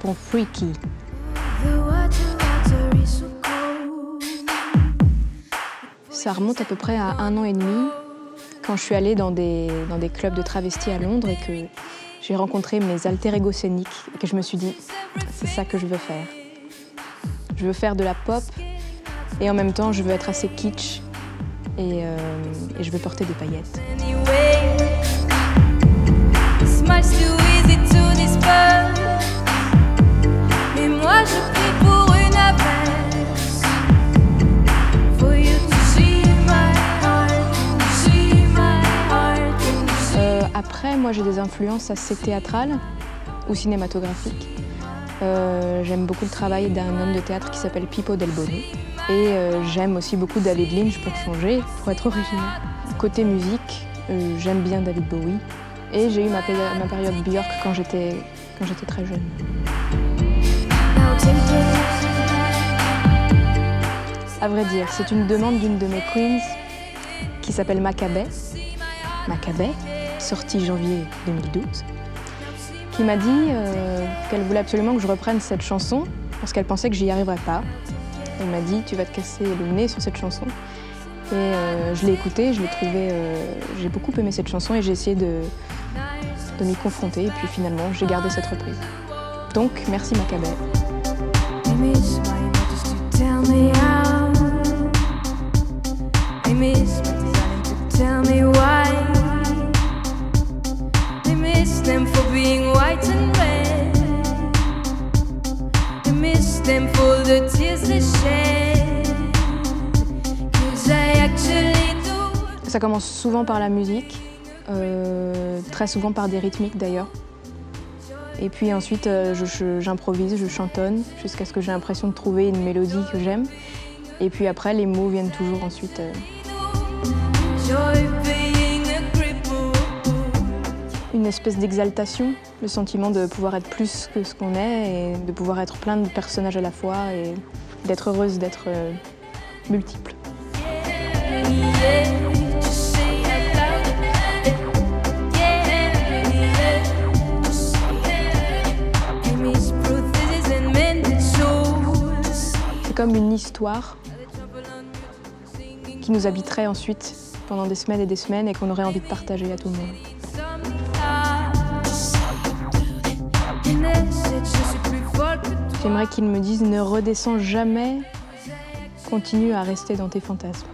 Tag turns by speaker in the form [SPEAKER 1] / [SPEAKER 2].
[SPEAKER 1] pour Freaky. Ça remonte à peu près à un an et demi, quand je suis allée dans des, dans des clubs de travestis à Londres et que j'ai rencontré mes alter ego scéniques et que je me suis dit, c'est ça que je veux faire. Je veux faire de la pop et en même temps, je veux être assez kitsch et, euh, je veux porter des paillettes. Après, moi j'ai des influences assez théâtrales ou cinématographiques. Euh, j'aime beaucoup le travail d'un homme de théâtre qui s'appelle Pippo Del Bono. Et euh, j'aime aussi beaucoup David Lynch pour changer, pour être original. Côté musique, euh, j'aime bien David Bowie. Et j'ai eu ma, péri- ma période Björk quand j'étais quand j'étais très jeune. À vrai dire, c'est une demande d'une de mes queens qui s'appelle Maccabée. Maccabée, sortie janvier 2012, qui m'a dit euh, qu'elle voulait absolument que je reprenne cette chanson parce qu'elle pensait que j'y arriverais pas. Elle m'a dit tu vas te casser le nez sur cette chanson. Et euh, je l'ai écoutée, je l'ai trouvée, euh, j'ai beaucoup aimé cette chanson et j'ai essayé de, de m'y confronter et puis finalement j'ai gardé cette reprise. Donc merci Maccabée. Ça commence souvent par la musique, euh, très souvent par des rythmiques d'ailleurs. Et puis ensuite, euh, j'improvise, je, chantonne jusqu'à ce que j'ai l'impression de trouver une mélodie que j'aime. Et puis après, les mots viennent toujours ensuite. euh, une espèce d'exaltation, le sentiment de pouvoir être plus que ce qu'on est et de pouvoir être plein de personnages à la fois et d'être heureuse d'être multiple. Comme une histoire qui nous habiterait ensuite pendant des semaines et des semaines et qu'on aurait envie de partager à tout le monde. J'aimerais qu'ils me disent ne redescends jamais, continue à rester dans tes fantasmes.